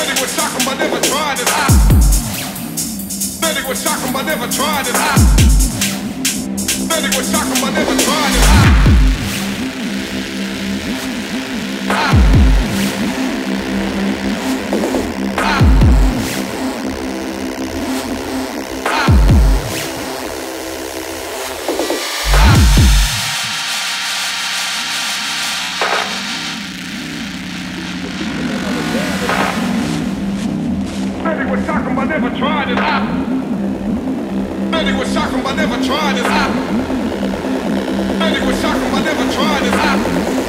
Said it was shocking, but never tried it out. Said it was shocking, but never tried it ah. it but never tried it out. Tried it. Said he was shocking, but never tried it. Said he was shocking, but never tried it. I